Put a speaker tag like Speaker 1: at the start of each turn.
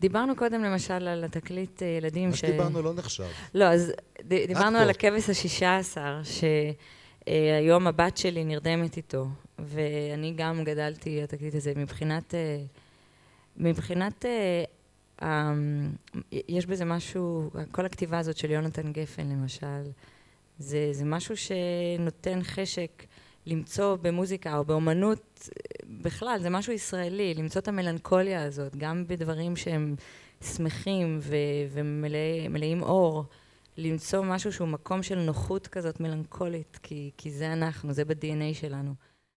Speaker 1: דיברנו קודם למשל על התקליט ילדים
Speaker 2: מה שדיברנו לא נחשב.
Speaker 1: לא, אז דיברנו על הכבש השישה עשר, שהיום הבת שלי נרדמת איתו, ואני גם גדלתי התקליט הזה מבחינת... מבחינת... יש בזה משהו, כל הכתיבה הזאת של יונתן גפן למשל, זה, זה משהו שנותן חשק למצוא במוזיקה או באומנות בכלל, זה משהו ישראלי, למצוא את המלנכוליה הזאת, גם בדברים שהם שמחים ומלאים אור, למצוא משהו שהוא מקום של נוחות כזאת מלנכולית, כי, כי זה אנחנו, זה ב-DNA שלנו.